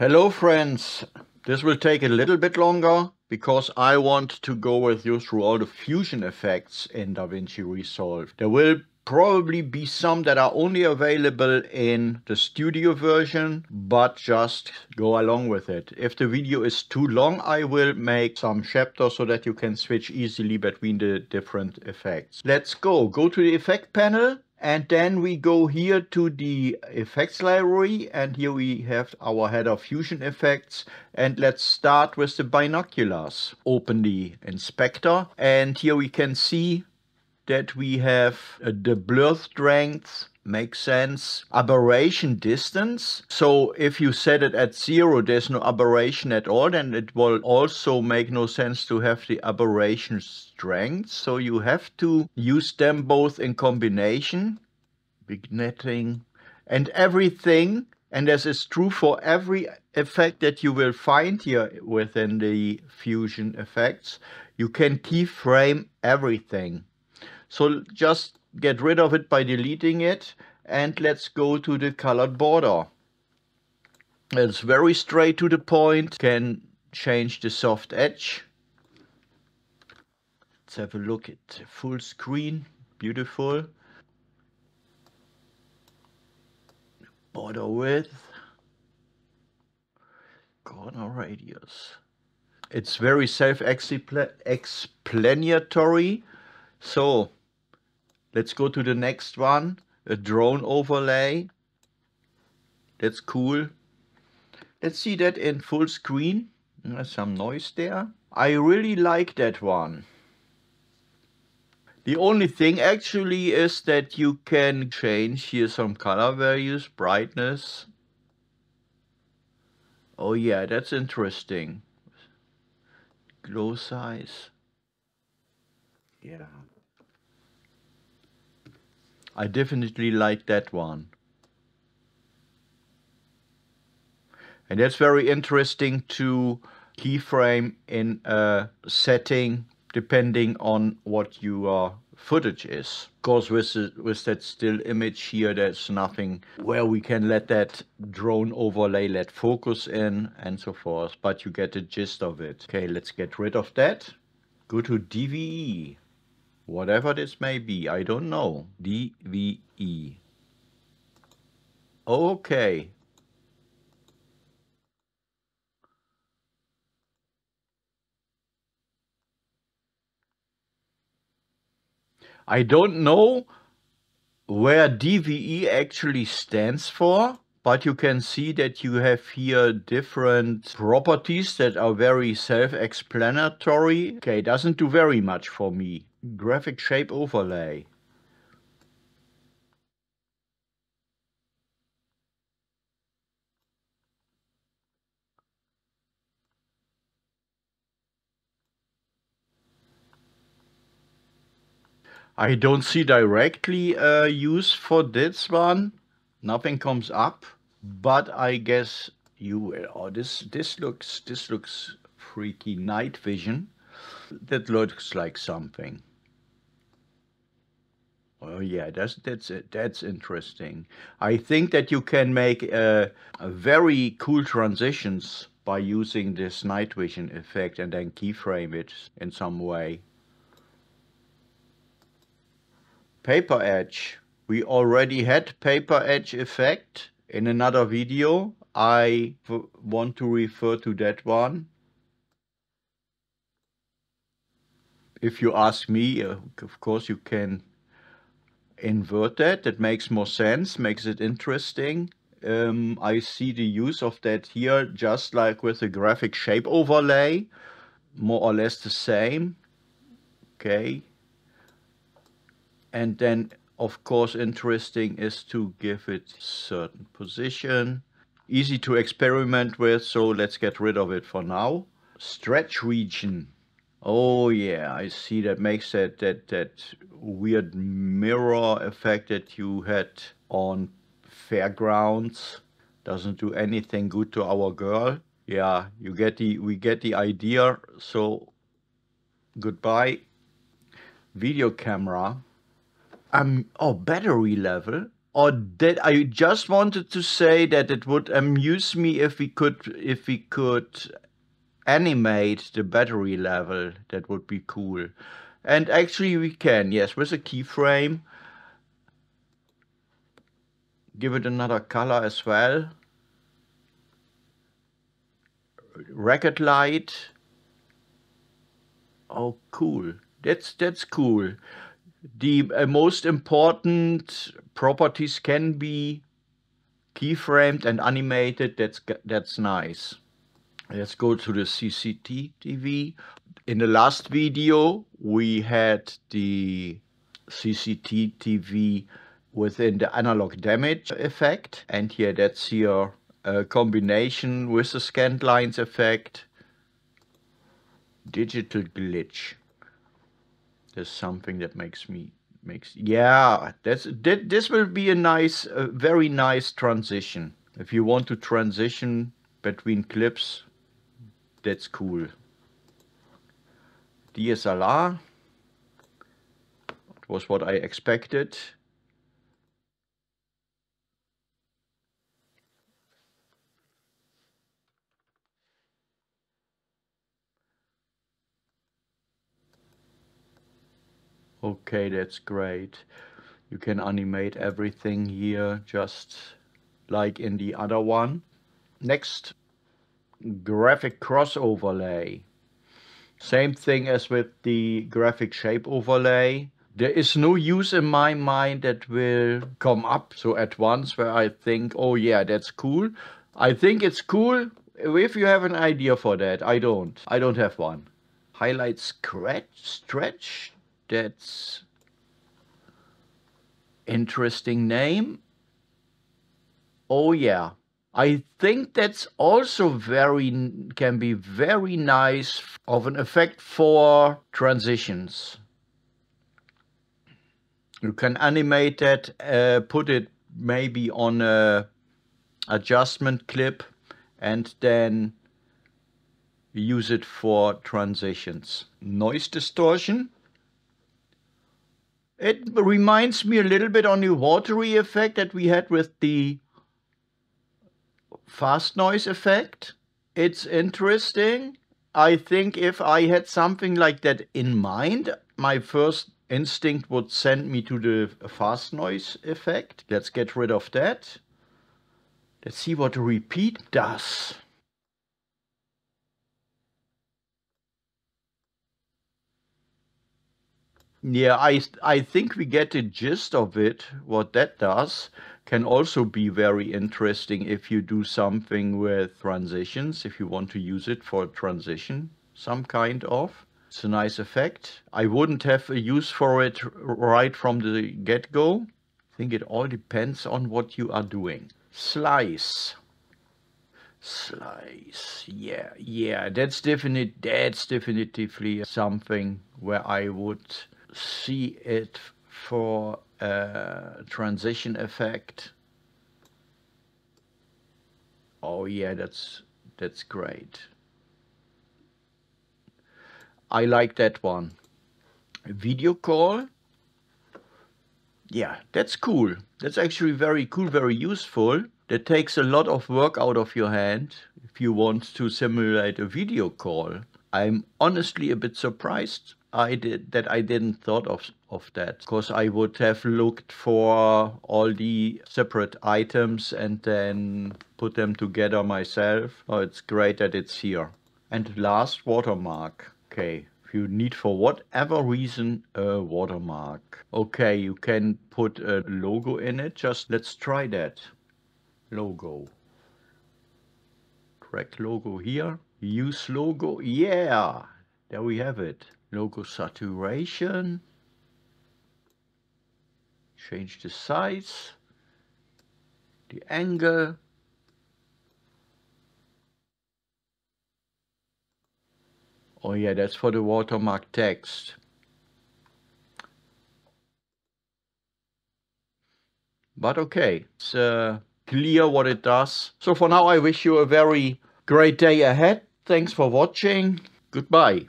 Hello friends, this will take a little bit longer because I want to go with you through all the fusion effects in DaVinci Resolve. There will probably be some that are only available in the studio version, but just go along with it. If the video is too long, I will make some chapters so that you can switch easily between the different effects. Let's go. Go to the effect panel and then we go here to the effects library and here we have our header fusion effects and let's start with the binoculars. Open the inspector and here we can see that we have uh, the blur strength makes sense. Aberration distance. So if you set it at zero, there's no aberration at all, then it will also make no sense to have the aberration strength. So you have to use them both in combination. Vignetting and everything. And this is true for every effect that you will find here within the fusion effects. You can keyframe everything. So just get rid of it by deleting it and let's go to the colored border. It's very straight to the point, can change the soft edge. Let's have a look at full screen, beautiful. Border width, corner radius. It's very self-explanatory. So Let's go to the next one. A drone overlay. That's cool. Let's see that in full screen. There's some noise there. I really like that one. The only thing actually is that you can change here some color values, brightness. Oh yeah, that's interesting. Glow size. Yeah. I definitely like that one. And that's very interesting to keyframe in a setting depending on what your footage is. Of course, with, the, with that still image here, there's nothing where we can let that drone overlay let focus in and so forth, but you get the gist of it. Okay, let's get rid of that. Go to DVE whatever this may be, I don't know, DVE. Okay. I don't know where DVE actually stands for, but you can see that you have here different properties that are very self-explanatory. Okay, doesn't do very much for me graphic shape overlay. I don't see directly a use for this one. Nothing comes up, but I guess you will. Oh, this this looks this looks freaky. Night vision. That looks like something. Oh yeah, that's that's that's interesting. I think that you can make uh, very cool transitions by using this night vision effect and then keyframe it in some way. Paper edge. We already had paper edge effect in another video. I want to refer to that one. If you ask me, uh, of course you can invert that. That makes more sense, makes it interesting. Um, I see the use of that here just like with the graphic shape overlay, more or less the same. Okay. And then of course interesting is to give it certain position. Easy to experiment with, so let's get rid of it for now. Stretch region. Oh yeah, I see that makes that that that weird mirror effect that you had on fairgrounds. Doesn't do anything good to our girl. Yeah, you get the we get the idea. So goodbye. Video camera. Um oh battery level. or that I just wanted to say that it would amuse me if we could if we could animate the battery level. That would be cool. And actually we can, yes, with a keyframe. Give it another color as well. Record light. Oh, cool. That's that's cool. The uh, most important properties can be keyframed and animated. That's that's nice. Let's go to the CCTV. In the last video, we had the CCTV within the analog damage effect. And here that's here a combination with the scanned lines effect. Digital glitch. There's something that makes me makes yeah that's that, this will be a nice a very nice transition. If you want to transition between clips that's cool. DSLR was what I expected Okay, that's great. You can animate everything here just like in the other one. Next, graphic cross overlay. Same thing as with the graphic shape overlay. There is no use in my mind that will come up so at once where I think, oh yeah, that's cool. I think it's cool if you have an idea for that. I don't. I don't have one. Highlight scratch, stretch, that's interesting name. Oh yeah. I think that's also very can be very nice of an effect for transitions. You can animate that, uh, put it maybe on a adjustment clip and then use it for transitions. Noise distortion. It reminds me a little bit on the watery effect that we had with the fast noise effect. It's interesting. I think if I had something like that in mind, my first instinct would send me to the fast noise effect. Let's get rid of that. Let's see what the repeat does. Yeah, I I think we get the gist of it. What that does can also be very interesting if you do something with transitions, if you want to use it for transition, some kind of. It's a nice effect. I wouldn't have a use for it right from the get-go. I think it all depends on what you are doing. Slice. Slice. Yeah, yeah, that's definitely that's definitively something where I would see it for a transition effect. Oh yeah, that's that's great. I like that one. Video call. Yeah, that's cool. That's actually very cool, very useful. That takes a lot of work out of your hand if you want to simulate a video call. I'm honestly a bit surprised I did that I didn't thought of of that because I would have looked for all the separate items and then put them together myself. Oh, it's great that it's here. And last watermark. Okay, if you need for whatever reason a watermark. Okay, you can put a logo in it. Just let's try that. Logo. Drag logo here. Use logo. Yeah, there we have it logo saturation, change the size, the angle, Oh yeah, that's for the watermark text. But okay, it's uh, clear what it does. So for now, I wish you a very great day ahead. Thanks for watching. Goodbye.